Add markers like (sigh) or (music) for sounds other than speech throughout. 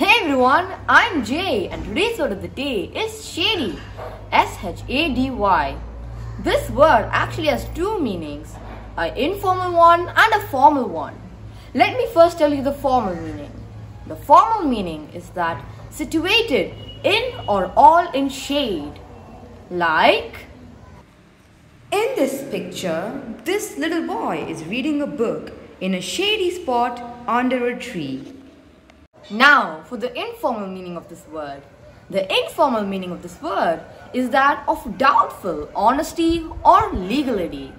Hey everyone, I'm Jai and today's word of the day is shady. S-H-A-D-Y. This word actually has two meanings, an informal one and a formal one. Let me first tell you the formal meaning. The formal meaning is that situated in or all in shade. Like in this picture, this little boy is reading a book in a shady spot under a tree. Now, for the informal meaning of this word. The informal meaning of this word is that of doubtful honesty or legality.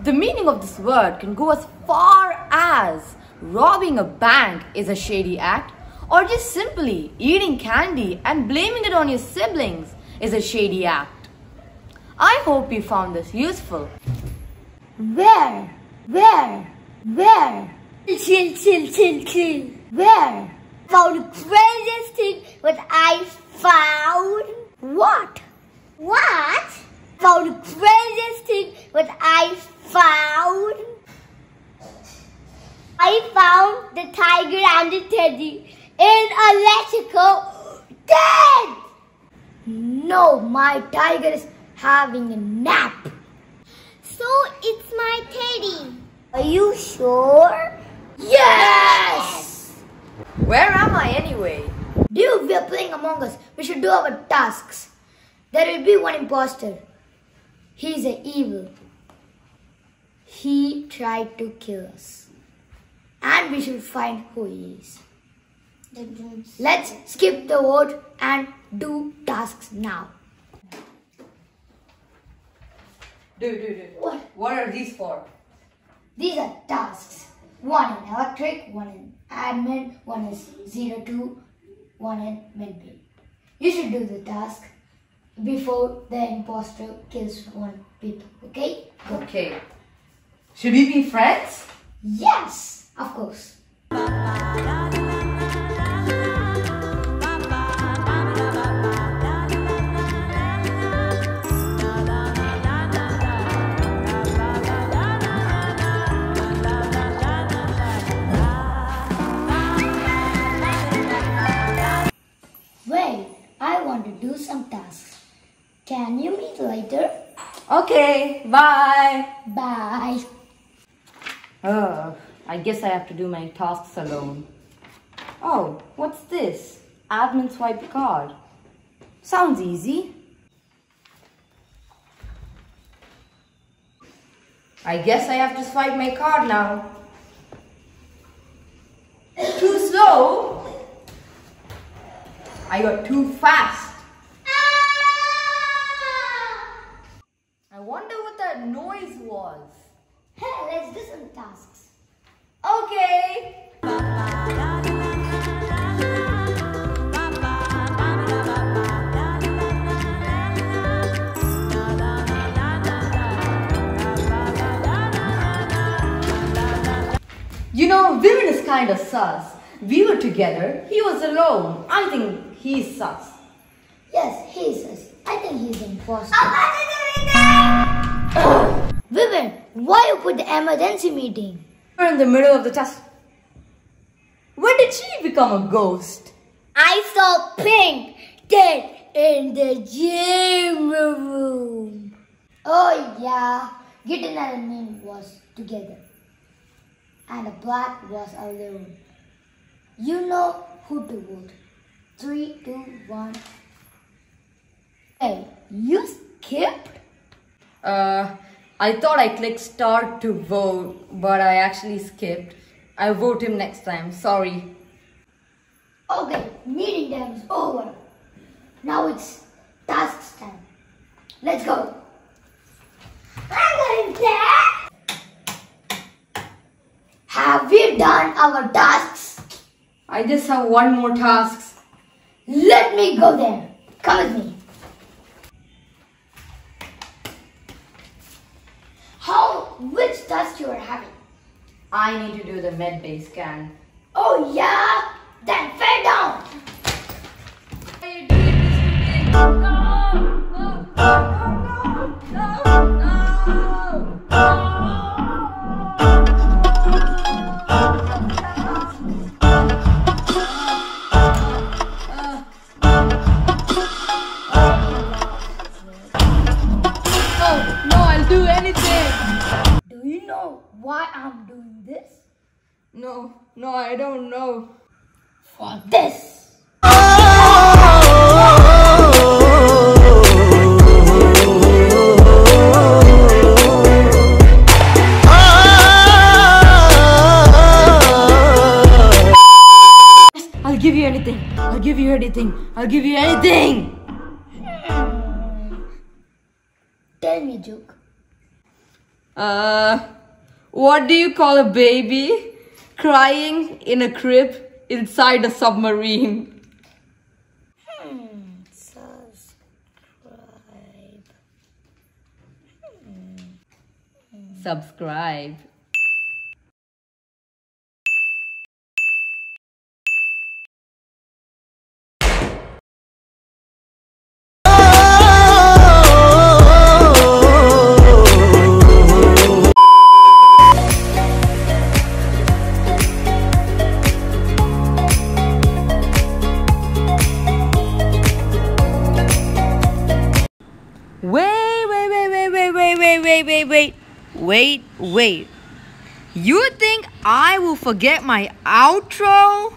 The meaning of this word can go as far as robbing a bank is a shady act or just simply eating candy and blaming it on your siblings is a shady act. I hope you found this useful. Where? Where? Where? Chill, chill, chill, chill. Where? Found the craziest thing what I found. What? What? Found the craziest thing what I found. I found the tiger and the teddy in a electrical dead. No, my tiger is having a nap. So it's my teddy. Are you sure? Yes! Where am I anyway? Dude, we are playing Among Us. We should do our tasks. There will be one imposter. He's a evil. He tried to kill us. And we should find who he is. Let's skip the vote and do tasks now. Dude, dude, dude. What? What are these for? These are tasks. One in electric, one in admin, one is zero two, one in midway. You should do the task before the imposter kills one people. Okay? Go. Okay. Should we be friends? Yes, of course. Okay, bye. Bye. Uh, I guess I have to do my tasks alone. Oh, what's this? Admin swipe card. Sounds easy. I guess I have to swipe my card now. Too slow? I got too fast. Kind of sus. We were together, he was alone. I think he's sus. Yes, he says. I think he's an imposter. Oh, Vivian, why you put the emergency meeting? We're in the middle of the test. When did she become a ghost? I saw Pink dead in the gym room. Oh yeah, Gitten and me was together. And the black was alone. You know who to vote. Three, two, one. Hey, you skipped? Uh, I thought I clicked start to vote, but I actually skipped. I'll vote him next time. Sorry. Okay, meeting time is over. Now it's tasks time. Let's go. I'm going there. Have we done our tasks? I just have one more task. Let me go there. Come with me. How, which task you are having? I need to do the med bay scan. Oh yeah? Then fell down. No, I don't know. For this. I'll give you anything. I'll give you anything. I'll give you anything. Tell me a joke. Uh, what do you call a baby crying in a crib inside a submarine? Hmm, subscribe. Subscribe. wait, wait, wait. You think I will forget my outro?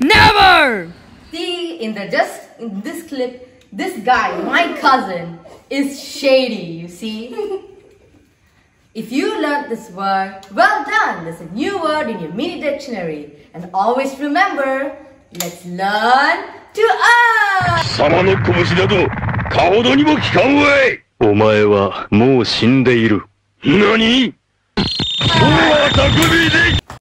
Never! See, in the just in this clip, this guy, my cousin, is shady, you see? (laughs) if you learned this word, well done! There's a new word in your mini dictionary. And always remember, let's learn to earn! 貴様の拳など、かほどにも効かんわいお前はもう死んでいる。 何？今日は匠で